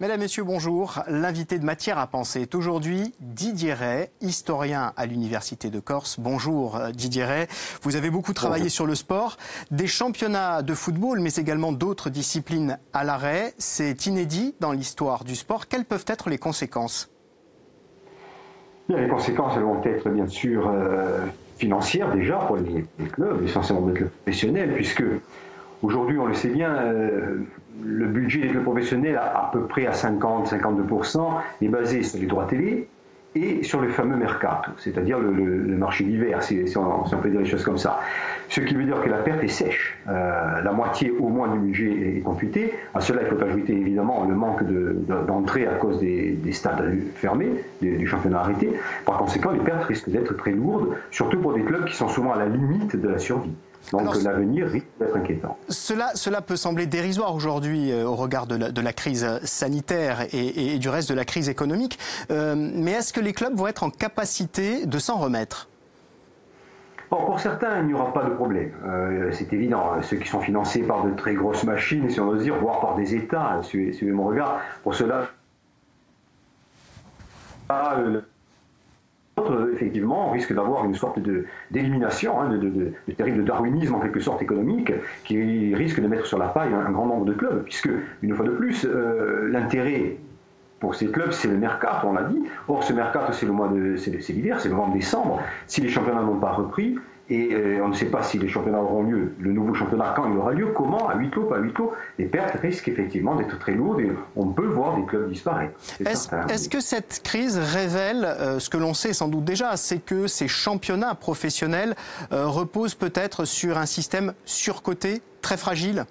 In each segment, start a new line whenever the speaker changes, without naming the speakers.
Mesdames, Messieurs, bonjour. L'invité de Matière à penser est aujourd'hui Didier Ray, historien à l'Université de Corse. Bonjour euh, Didier Ray. Vous avez beaucoup travaillé sur le sport, des championnats de football, mais également d'autres disciplines à l'arrêt. C'est inédit dans l'histoire du sport. Quelles peuvent être les conséquences?
Les conséquences elles vont être bien sûr euh, financières déjà pour les, clubs, essentiellement les clubs professionnels, puisque aujourd'hui, on le sait bien, euh, le budget des clubs professionnels, à, peu près à 50-52%, est basé sur les droits télé et sur le fameux mercato, c'est-à-dire le, marché d'hiver, si, on, peut dire les choses comme ça. Ce qui veut dire que la perte est sèche. Euh, la moitié au moins du budget est computée. À cela, il faut ajouter évidemment le manque d'entrée à cause des, stades fermés, du championnat arrêté. Par conséquent, les pertes risquent d'être très lourdes, surtout pour des clubs qui sont souvent à la limite de la survie. Donc l'avenir risque d'être inquiétant.
Cela, cela peut sembler dérisoire aujourd'hui euh, au regard de la, crise sanitaire et, du reste de la crise économique. Euh, mais est-ce que les clubs vont être en capacité de s'en remettre?
Pour certains, il n'y aura pas de problème. Euh, c'est évident. Ceux qui sont financés par de très grosses machines, si on ose dire, voire par des États, suivez, mon regard, pour cela, effectivement, on risque d'avoir une sorte d'élimination, hein, de, de, de, terrible darwinisme en quelque sorte économique, qui risque de mettre sur la paille un, grand nombre de clubs, puisque, une fois de plus, euh, l'intérêt pour ces clubs, c'est le mercato, on l'a dit. Or, ce mercato, c'est le mois de, c'est l'hiver, c'est le mois de décembre. Si les championnats n'ont pas repris, et euh, on ne sait pas si les championnats auront lieu, le nouveau championnat, quand il aura lieu, comment, à huis clos, pas à huis clos, les pertes risquent effectivement d'être très lourdes et on peut voir des clubs disparaître.
Est-ce que cette crise révèle euh, ce que l'on sait sans doute déjà, c'est que ces championnats professionnels euh, reposent peut-être sur un système surcoté, très fragile?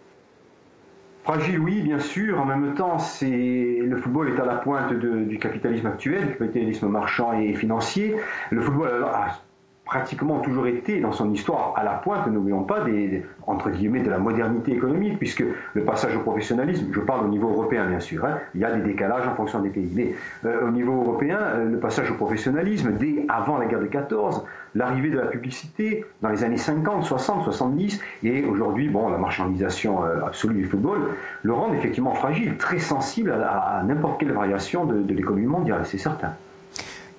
Fragile, oui, bien sûr. En même temps, c'est le football est à la pointe du capitalisme actuel, du capitalisme marchand et financier. Le football a pratiquement toujours été dans son histoire à la pointe, n'oublions pas, des, entre guillemets, de la modernité économique, puisque le passage au professionnalisme, je parle au niveau européen bien sûr, hein, il y a des décalages en fonction des pays, mais euh, au niveau européen, euh, le passage au professionnalisme, dès avant la guerre de 14, l'arrivée de la publicité dans les années 50, 60, 70, et aujourd'hui, bon, la marchandisation euh, absolue du football, le rendent effectivement fragile, très sensible à, n'importe quelle variation de l'économie mondiale, c'est certain.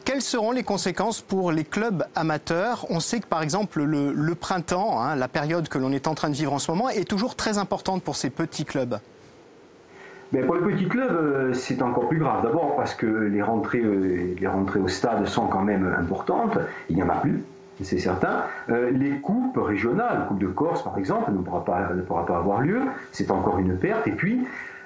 Quelles seront les conséquences pour les clubs amateurs? On sait que par exemple le, printemps, hein, la période que l'on est en train de vivre en ce moment, est toujours très importante pour ces petits clubs.
Mais pour les petits clubs, euh, c'est encore plus grave. D'abord parce que les rentrées, euh, les rentrées au stade sont quand même importantes. Il n'y en a plus, c'est certain. Euh, les coupes régionales, la Coupe de Corse par exemple, ne pourra pas, ne pourra pas avoir lieu. C'est encore une perte. Et puis,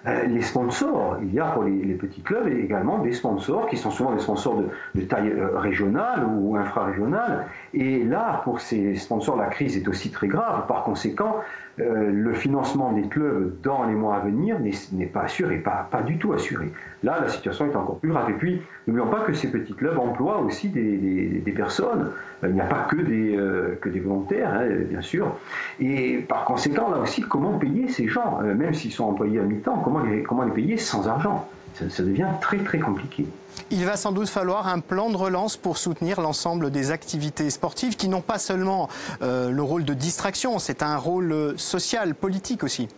euh, les sponsors, il y a pour les, petits clubs également des sponsors qui sont souvent des sponsors de, taille euh, régionale ou infrarégionale. Et là, pour ces sponsors, la crise est aussi très grave. Par conséquent, euh, le financement des clubs dans les mois à venir n'est pas assuré, pas, du tout assuré. Là, la situation est encore plus grave. Et puis, n'oublions pas que ces petits clubs emploient aussi des, des, personnes. Il n'y a pas que des, que des volontaires, hein, bien sûr. Et par conséquent, là aussi, comment payer ces gens, même s'ils sont employés à mi-temps, comment les, payer sans argent ça, devient très très compliqué.
Il va sans doute falloir un plan de relance pour soutenir l'ensemble des activités sportives qui n'ont pas seulement euh, le rôle de distraction, c'est un rôle euh, social, politique aussi.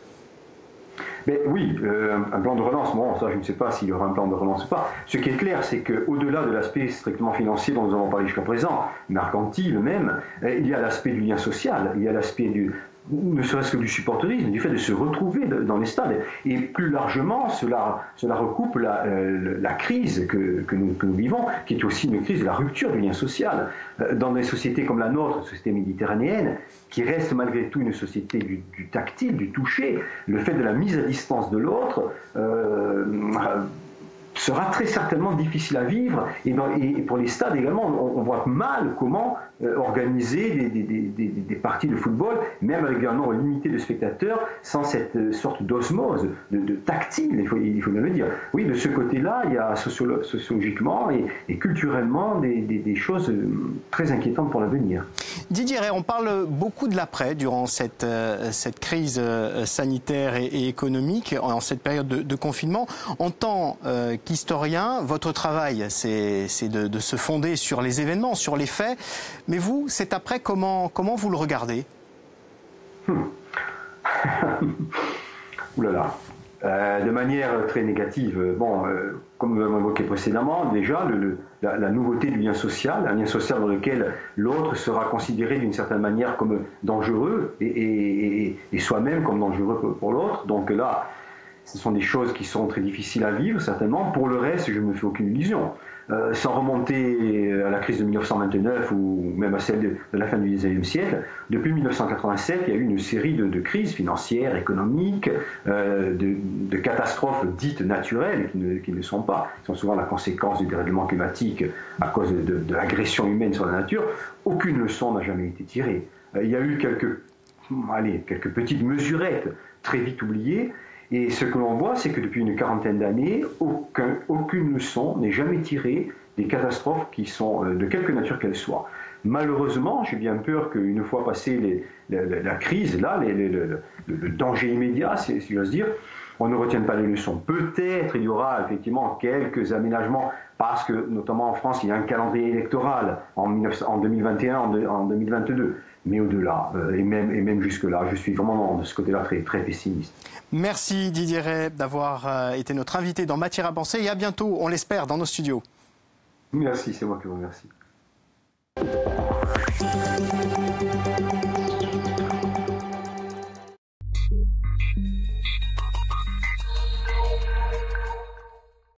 Mais oui, euh, un plan de relance, bon, ça je ne sais pas s'il y aura un plan de relance ou pas. Ce qui est clair, c'est qu'au-delà de l'aspect strictement financier dont nous avons parlé jusqu'à présent, mercantile même, il y a l'aspect du lien social, il y a l'aspect du, ne serait-ce que du supporterisme, du fait de se retrouver dans les stades. Et plus largement, cela, recoupe la, euh, crise que, nous, vivons, qui est aussi une crise de la rupture du lien social. Euh, dans des sociétés comme la nôtre, société méditerranéenne, qui reste malgré tout une société du, du tactile, du toucher, le fait de la mise à distance de l'autre, euh, sera très certainement difficile à vivre. Et, pour les stades également, on, voit mal comment euh, organiser des, parties de football, même avec un nombre limité de spectateurs, sans cette euh, sorte d'osmose, de, tactile, il faut, bien le dire. Oui, de ce côté-là, il y a sociologiquement et, culturellement des, choses euh, très inquiétantes pour l'avenir.
Didier, on parle beaucoup de l'après durant cette, cette crise sanitaire et, économique, en cette période de, confinement. En tant qu'historien, votre travail, c'est de, se fonder sur les événements, sur les faits. Mais vous, cet après, comment, vous le regardez?
Hmm. Ouh là là. Euh, de manière très négative. Bon, euh, comme nous l'avons évoqué précédemment, déjà, la, nouveauté du lien social, un lien social dans lequel l'autre sera considéré d'une certaine manière comme dangereux et, et soi-même comme dangereux pour l'autre. Donc là, ce sont des choses qui sont très difficiles à vivre, certainement. Pour le reste, je ne me fais aucune illusion. Euh, sans remonter à la crise de 1929 ou même à celle de, la fin du XIXe siècle, depuis 1987, il y a eu une série de, crises financières, économiques, euh, de, catastrophes dites naturelles qui ne, qui ne, sont pas, qui sont souvent la conséquence du dérèglement climatique à cause de, l'agression humaine sur la nature. Aucune leçon n'a jamais été tirée. Euh, il y a eu quelques, allez, quelques petites mesurettes très vite oubliées, et ce que l'on voit, c'est que depuis une quarantaine d'années, aucune leçon n'est jamais tirée des catastrophes qui sont euh, de quelque nature qu'elles soient. Malheureusement, j'ai bien peur qu'une fois passée la, crise, là, le, danger immédiat, si j'ose dire, on ne retienne pas les leçons. Peut-être il y aura effectivement quelques aménagements, parce que notamment en France, il y a un calendrier électoral en, 2021, en, 2022. Mais au-delà, euh, et même, et même jusque-là, je suis vraiment de ce côté-là très, très pessimiste.
Merci Didier Ray d'avoir euh, été notre invité dans Matière à penser et à bientôt, on l'espère, dans nos studios.
Merci, c'est moi qui vous remercie.